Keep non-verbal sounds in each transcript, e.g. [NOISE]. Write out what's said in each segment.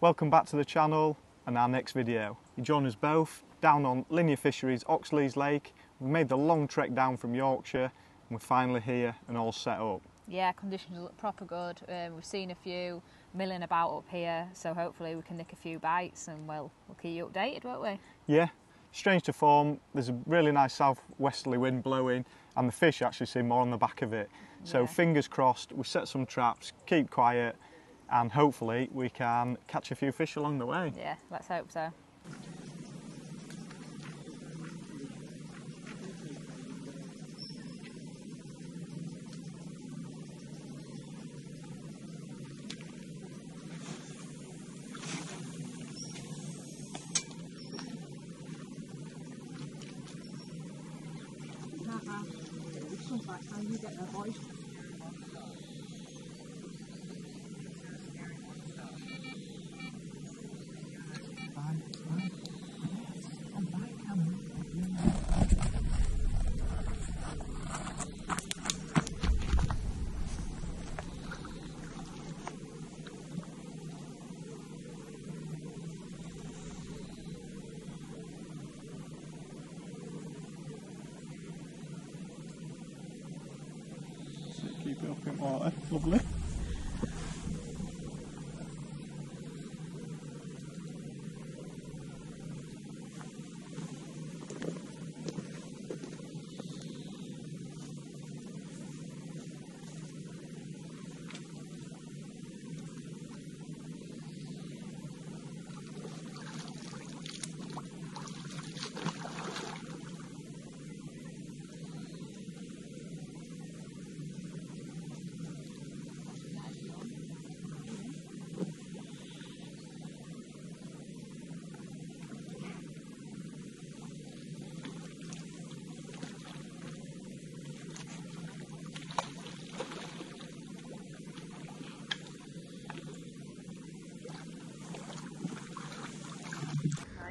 Welcome back to the channel and our next video. You join us both down on Linear Fisheries Oxlease Lake. We've made the long trek down from Yorkshire and we're finally here and all set up. Yeah, conditions look proper good. Um, we've seen a few milling about up here, so hopefully we can nick a few bites and we'll, we'll keep you updated, won't we? Yeah, strange to form. There's a really nice southwesterly wind blowing and the fish actually seem more on the back of it. So Yeah. fingers crossed, we set some traps, keep quiet and hopefully we can catch a few fish along the way. Yeah, let's hope so. Keep up in water, lovely.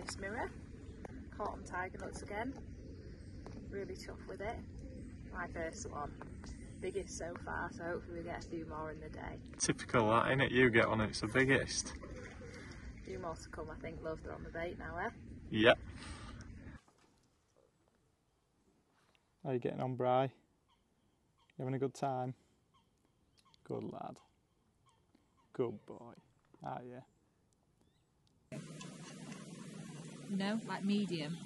Nice mirror. Caught on tiger nuts again. Really tough with it. My first one. Biggest so far, so hopefully we get a few more in the day. Typical that, innit? You get one, it's the biggest. few more to come, I think, love. They're on the bait now, eh? Yep. How you getting on, Bry? You having a good time? Good lad. Good boy. Ah, yeah. No, like medium.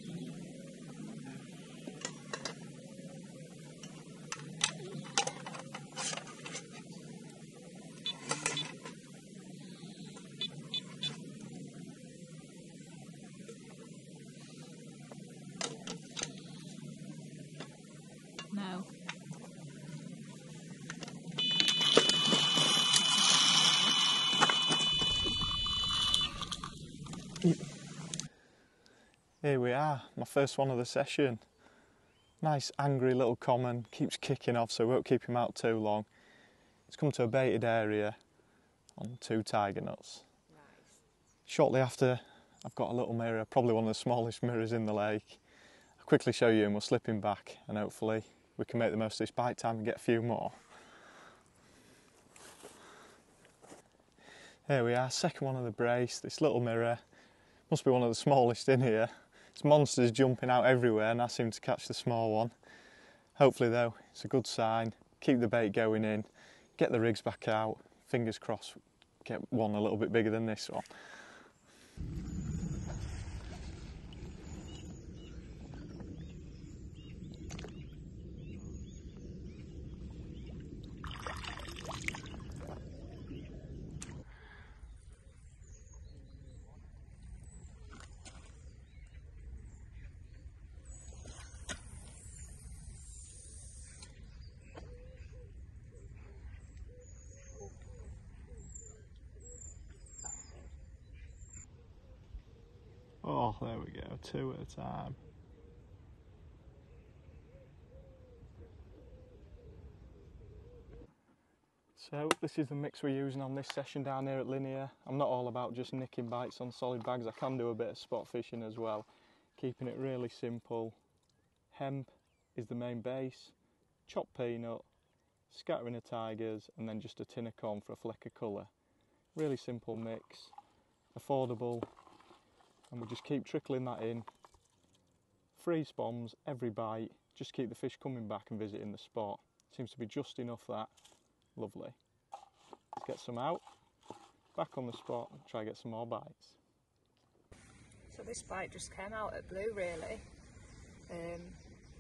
No. Here we are, my first one of the session. Nice angry little common, keeps kicking off so we won't keep him out too long. It's come to a baited area on two tiger nuts. Shortly after, I've got a little mirror, probably one of the smallest [LAUGHS] mirrors in the lake. I'll quickly show you and we'll slip him back and hopefully we can make the most of this bite time and get a few more. There we are, second one of the brace, this little mirror. Must be one of the smallest in here. It's monsters jumping out everywhere and I seem to catch the small one. Hopefully though, it's a good sign. Keep the bait going in, get the rigs back out. Fingers crossed, get one a little bit bigger than this one. Oh, there we go, two at a time. So this is the mix we're using on this session down here at Linear. I'm not all about just nicking bites on solid bags. I can do a bit of spot fishing as well. Keeping it really simple. Hemp is the main base. Chopped peanut, scattering of tigers, and then just a tin of corn for a fleck of colour. Really simple mix. affordable, and we just keep trickling that in. Free spombs every bite, just keep the fish coming back and visiting the spot. Seems to be just enough that. Lovely. Let's get some out, back on the spot, and try get some more bites. So this bite just came out at blue really. Um,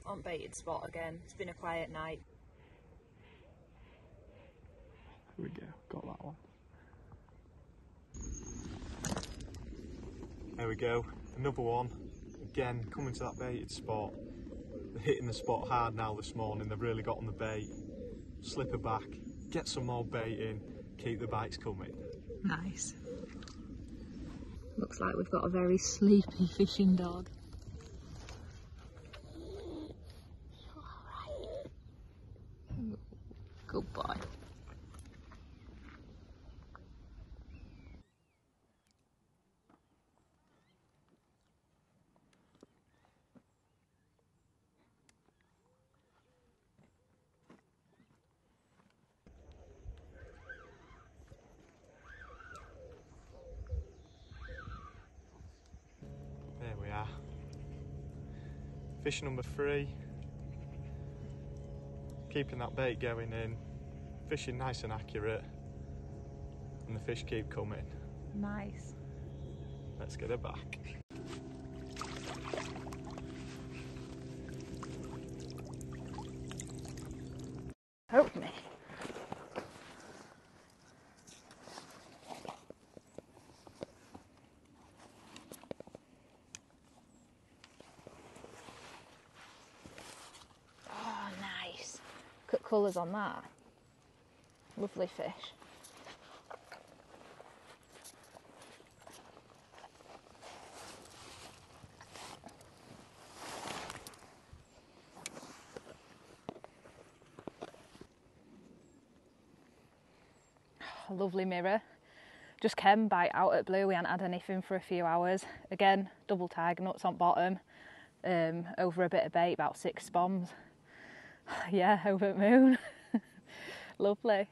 on baited spot again. It's been a quiet night. Here we go, got that one. There we go, another one. Again, coming to that baited spot. They're hitting the spot hard now this morning, they've really got on the bait. Slip it back, get some more bait in, keep the bites coming. Nice. Looks like we've got a very sleepy fishing dog. Good boy. We are. Fish number three. Keeping that bait going in, fishing nice and accurate, and the fish keep coming. Nice. Let's get it back. Help me. Oh, nice. Look at colours on that. Lovely fish. [SIGHS] lovely mirror. Just came bite out at blue. We hadn't had anything for a few hours. Again, double tag, nuts on bottom. Um, over a bit of bait, about six bombs. [SIGHS] yeah, at moon. [LAUGHS] lovely.